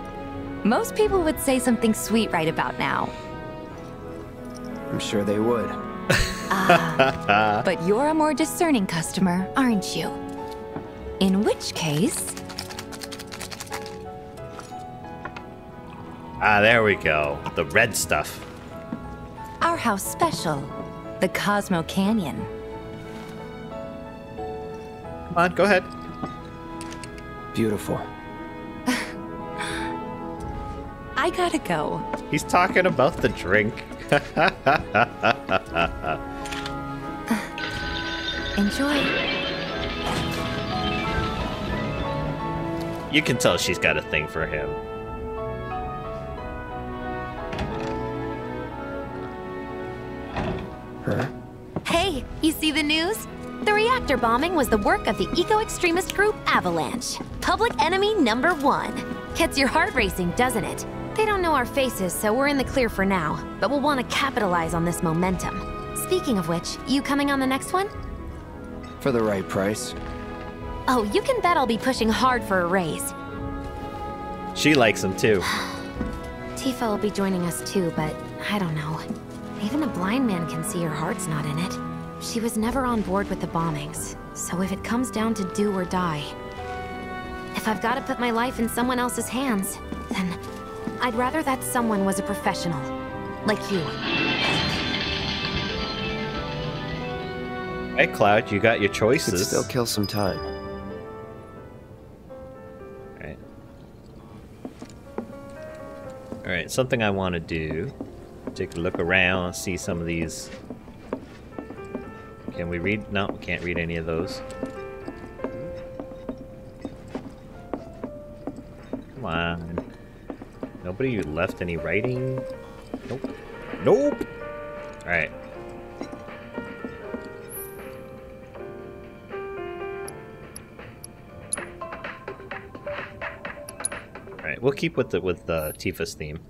most people would say something sweet right about now. I'm sure they would. Ah, (laughs) but you're a more discerning customer, aren't you? In which case, Ah, there we go. The red stuff. our house special, the Cosmo Canyon. Come on, go ahead. Beautiful. (laughs) I gotta go. He's talking about the drink. (laughs) Enjoy. you can tell she's got a thing for him. See the news? The reactor bombing was the work of the eco-extremist group Avalanche. Public enemy number one. Gets your heart racing, doesn't it? They don't know our faces, so we're in the clear for now. But we'll want to capitalize on this momentum. Speaking of which, you coming on the next one? For the right price. Oh, you can bet I'll be pushing hard for a raise. She likes him too. (sighs) Tifa will be joining us too, but I don't know. Even a blind man can see her heart's not in it. She was never on board with the bombings, so if it comes down to do or die, if I've got to put my life in someone else's hands, then I'd rather that someone was a professional, like you. Hey, Cloud, you got your choices. Could choices. still kill some time. Alright. Alright, something I want to do. Take a look around, see some of these. Can we read? No, we can't read any of those. Come on. Nobody left any writing? Nope. Nope! Alright. Alright, we'll keep with the with the Tifa's theme.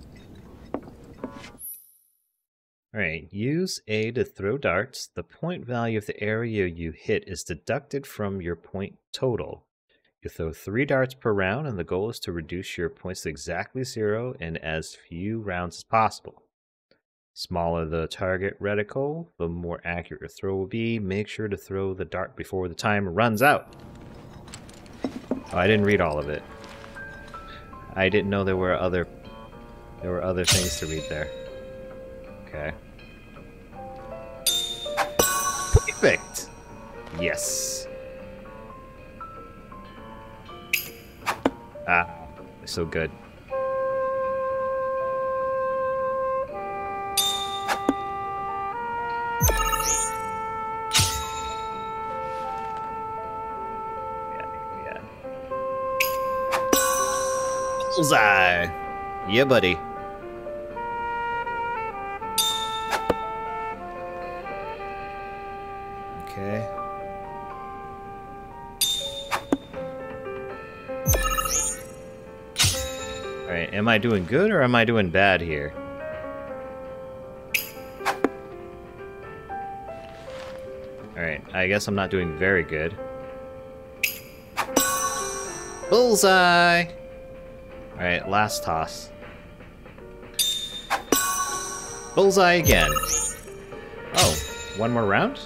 Alright, use A to throw darts. The point value of the area you hit is deducted from your point total. You throw three darts per round, and the goal is to reduce your points to exactly zero in as few rounds as possible. Smaller the target reticle, the more accurate your throw will be. Make sure to throw the dart before the time runs out. Oh, I didn't read all of it. I didn't know there were other there were other things to read there. Okay. Perfect. Yes. Ah, so good. Bullseye! Yeah, buddy. Am I doing good or am I doing bad here? Alright, I guess I'm not doing very good. Bullseye! Alright, last toss. Bullseye again. Oh, one more round?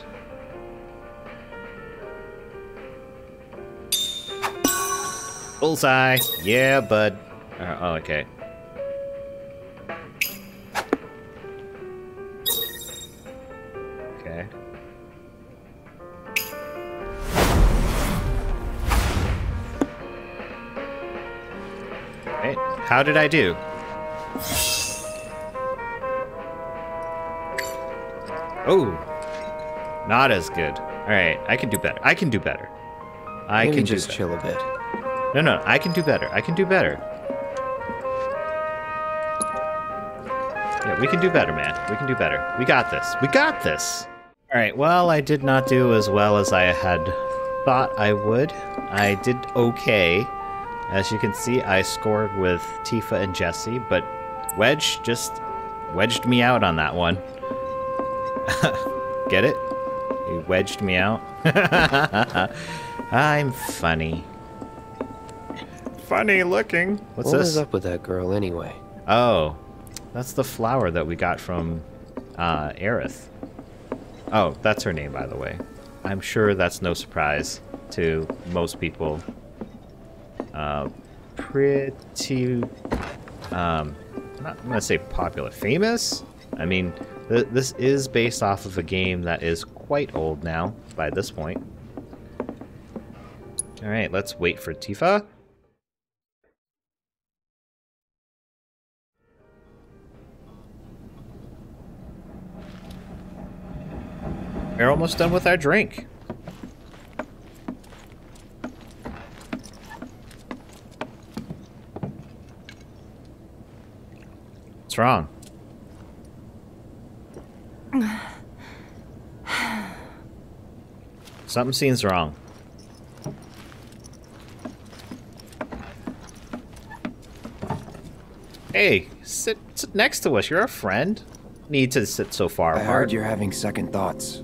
Bullseye! Yeah, bud. Uh, oh, okay. Okay. Right. How did I do? Oh, not as good. All right, I can do better. I can do better. I Maybe can just chill a bit. No, no, I can do better. I can do better. Yeah, we can do better, man. We can do better. We got this. We got this. All right. Well, I did not do as well as I had thought I would. I did okay. As you can see, I scored with Tifa and Jesse, but Wedge just wedged me out on that one. (laughs) Get it? He wedged me out. (laughs) I'm funny. Funny looking. What's what this? is up with that girl anyway? Oh, that's the flower that we got from uh, Aerith. Oh, that's her name, by the way. I'm sure that's no surprise to most people. Uh, pretty, um, not, I'm not gonna say popular, famous. I mean, th this is based off of a game that is quite old now by this point. All right, let's wait for Tifa. We're almost done with our drink. What's wrong? Something seems wrong. Hey, sit, sit next to us. You're a friend. Need to sit so far I apart. heard you're having second thoughts.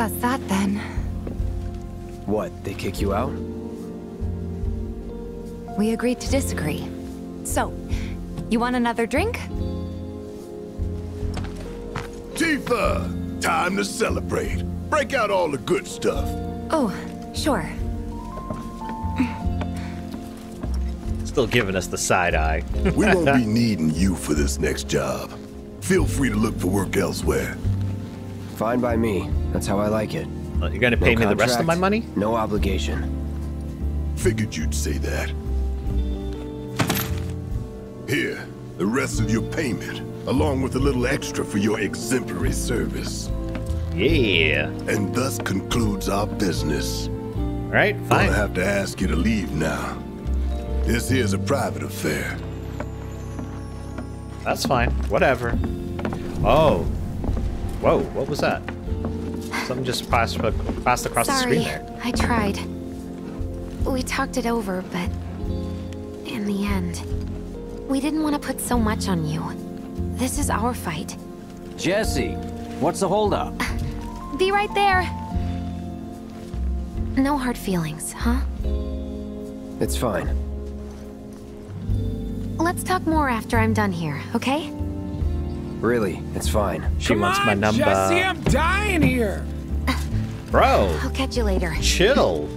that's that then. What, they kick you out? We agreed to disagree. So, you want another drink? Tifa! Time to celebrate. Break out all the good stuff. Oh, sure. Still giving us the side eye. (laughs) we won't be (laughs) needing you for this next job. Feel free to look for work elsewhere. Fine by me. That's how I like it. Uh, you're gonna pay me the rest of my money? No obligation. Figured you'd say that. Here, the rest of your payment, along with a little extra for your exemplary service. Yeah. And thus concludes our business. All right, fine. Gonna have to ask you to leave now. This here's a private affair. That's fine. Whatever. Oh. Whoa, what was that? Something just passed, passed across the screen there. I tried. We talked it over, but in the end, we didn't want to put so much on you. This is our fight. Jesse, what's the holdup? Uh, be right there. No hard feelings, huh? It's fine. Let's talk more after I'm done here, okay? Really, it's fine. She Come wants on, my number. Jesse, I'm dying here. Bro, I'll catch you later. chill.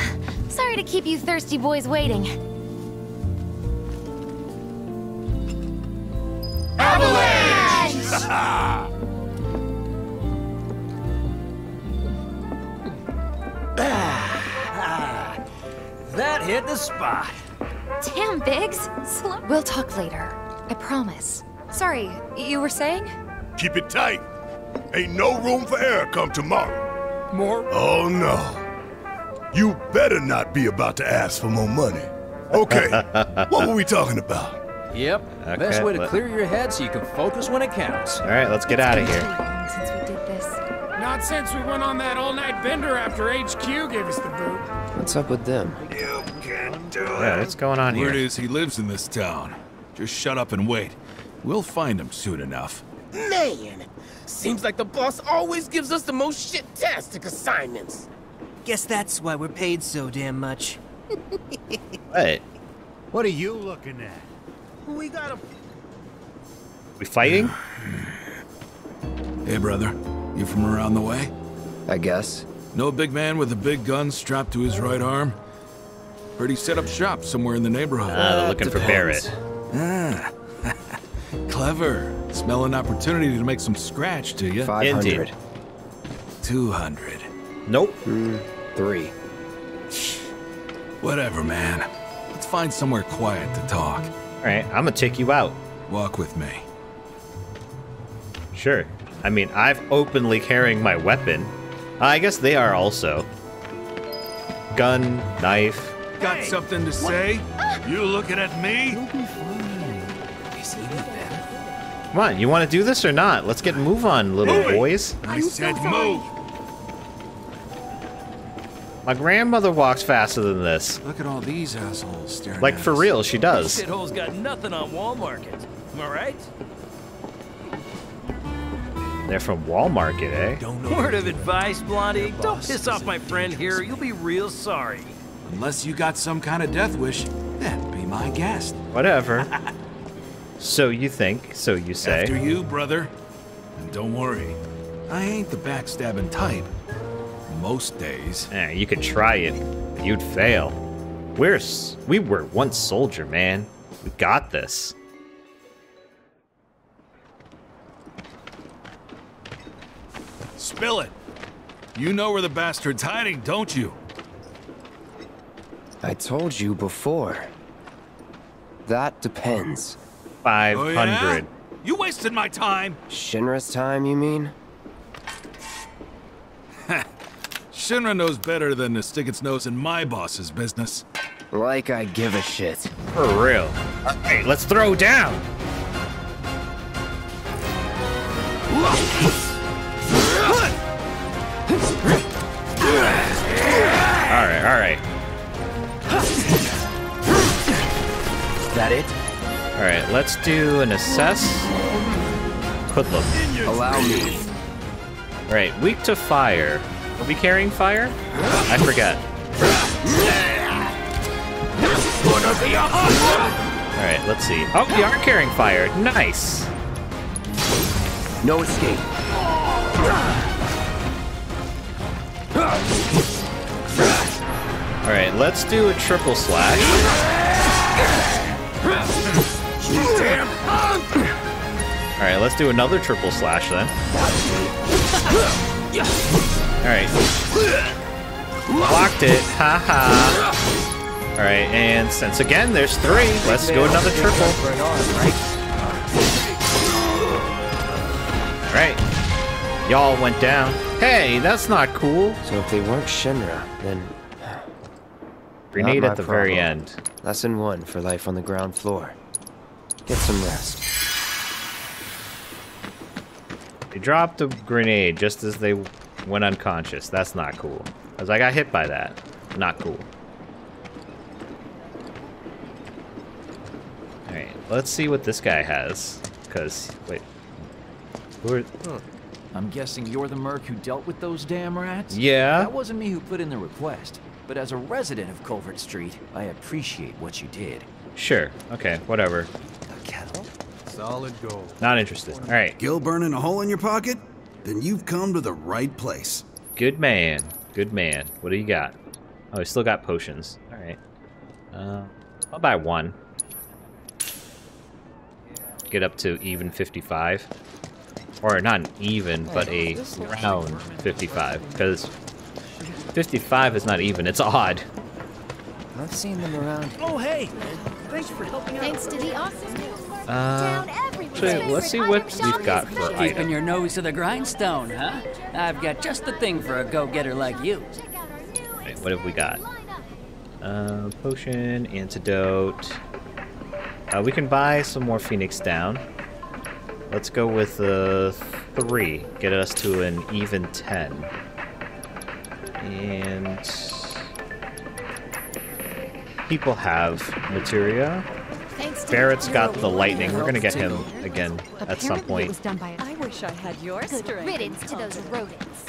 (sighs) Sorry to keep you thirsty boys waiting. Avalanche! (laughs) (sighs) that hit the spot. Damn, Biggs. Slow. We'll talk later. I promise. Sorry, you were saying? Keep it tight. Ain't no room for error come tomorrow. More? Oh no. You better not be about to ask for more money. Okay, (laughs) what were we talking about? Yep. Okay, Best way to let- clear your head so you can focus when it counts. All right, let's get out of here. Since we did this. Not since we went on that all-night bender after HQ gave us the boot. What's up with them? You can do Yeah, what's going on Word here? is he lives in this town. Just shut up and wait. We'll find him soon enough. Man, seems like the boss always gives us the most shit-tastic assignments. Guess that's why we're paid so damn much. (laughs) What? What are you looking at? We got a... We fighting? (sighs) Hey, brother. You from around the way? I guess. No big man with a big gun strapped to his right arm? Heard he set up shop somewhere in the neighborhood. Ah, they're looking for Barret. Ah. Clever. Smell an opportunity to make some scratch, do you? 500. 200. Nope. Three. Whatever, man. Let's find somewhere quiet to talk. All right, I'm gonna take you out. Walk with me. Sure. I mean, I've openly carrying my weapon. Uh, I guess they are also. Gun, knife. Got something to say? You looking at me? Come on, you want to do this or not? Let's get move on, little Move it. boys. I said move. My grandmother walks faster than this. Look at all these assholes staring Like at for us. real, she does. Shithole's got nothing on Wall Market. Am I right? They're from Walmart, eh? Word of advice, Blondie. Don't piss off my friend here. You'll be real sorry. Unless you got some kind of death wish, then be my guest. Whatever. (laughs) so you think, so you say. After you, brother. And don't worry, I ain't the backstabbing type. Most days. Eh, you could try it, but you'd fail. We're we were once soldier, man. We got this. Spill it. You know where the bastard's hiding, don't you? I told you before. That depends. Five Oh, hundred. yeah? You wasted my time. Shinra's time, you mean? (laughs) Shinra knows better than to stick its nose in my boss's business. Like I give a shit. For real. Alright, let's throw down. Alright, alright. That it? Alright, let's do an assess. Hoodlum. Allow me. Alright, weak to fire. Are we carrying fire? I forget. Alright, let's see. Oh, you are carrying fire. Nice. No escape. Alright, let's do a triple slash. Alright, let's do another triple slash then. Alright. Blocked it. Haha. Alright, and since again there's three, let's go another triple. Alright. Y'all went down. Hey, that's not cool. So if they weren't Shinra, then Grenade Not at the my very end. Lesson one for life on the ground floor. Get some rest. They dropped a grenade just as they went unconscious. That's not cool. Because I got hit by that. Not cool. Alright, let's see what this guy has. Because, wait. Who are, I'm guessing you're the merc who dealt with those damn rats? Yeah. That wasn't me who put in the request. But as a resident of Culvert Street, I appreciate what you did. Sure. Okay, whatever. Solid gold. Not interested. Alright. Gil burning a hole in your pocket? Then you've come to the right place. Good man. Good man. What do you got? Oh, we still got potions. Alright. Uh, I'll buy one. Get up to even 55. Or not an even, but a round 55. Because 55 is not even, it's odd. I've seen them around. Oh, hey! Thanks for helping out. Thanks to the awesome Uh, actually, let's see what we've got for Keeping items. your nose to the grindstone, huh? I've got just the thing for a go-getter like you. Wait, what have we got? Uh, potion, antidote. Uh, we can buy some more Phoenix down. Let's go with uh, three. Get us to an even 10. And... People have materia. Barret's got the lightning. We're gonna get him again at some point. I wish I had your Good strength. riddance to those rodents.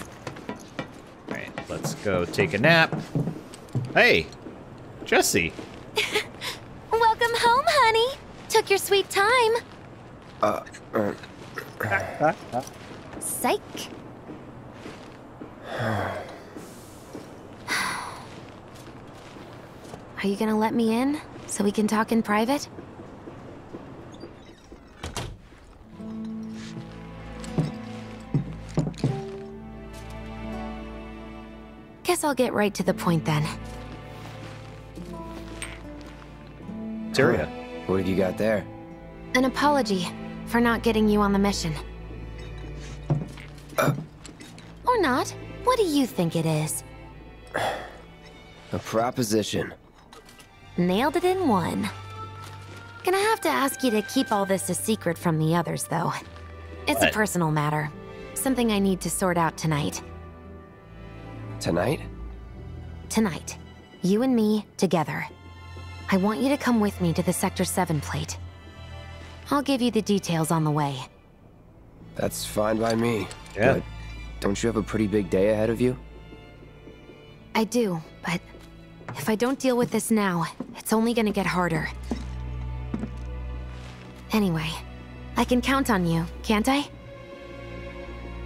Alright, let's go take a nap. Hey! Jessie! (laughs) Welcome home, honey. Took your sweet time. Uh, uh, Psych. (sighs) (sighs) Are you gonna let me in so we can talk in private? Guess I'll get right to the point then. Materia. What have you got there? An apology for not getting you on the mission. Uh. Or not. What do you think it is? A proposition. Nailed it in one. Gonna have to ask you to keep all this a secret from the others, though. It's What? a personal matter. Something I need to sort out tonight. Tonight? Tonight. You and me, together. I want you to come with me to the Sector 7 plate. I'll give you the details on the way. That's fine by me. Yeah. But don't you have a pretty big day ahead of you? I do, but if I don't deal with this now, it's only gonna get harder. Anyway, I can count on you, can't I?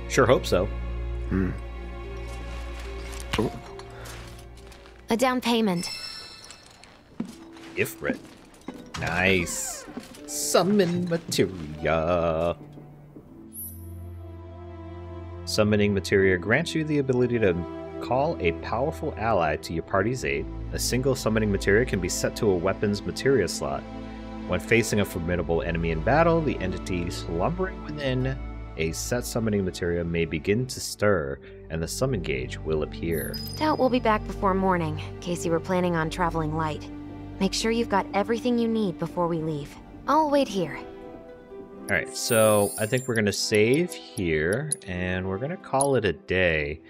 Sure hope so. Hmm. A down payment. Ifrit. Nice. Summon materia. Summoning materia grants you the ability to call a powerful ally to your party's aid. A single summoning materia can be set to a weapon's materia slot. When facing a formidable enemy in battle, the entity slumbering within a set summoning materia may begin to stir, and the summon gauge will appear. Doubt we'll be back before morning, in case you were planning on traveling light. Make sure you've got everything you need before we leave. I'll wait here. All right, so I think we're gonna save here, and we're gonna call it a day.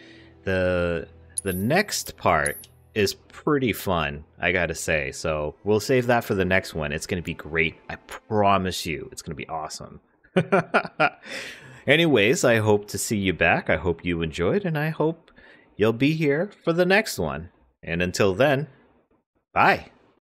The The next part is pretty fun, I gotta say. So we'll save that for the next one. It's gonna be great. I promise you, it's gonna be awesome. (laughs) Anyways, I hope to see you back. I hope you enjoyed, and I hope you'll be here for the next one. And until then, bye.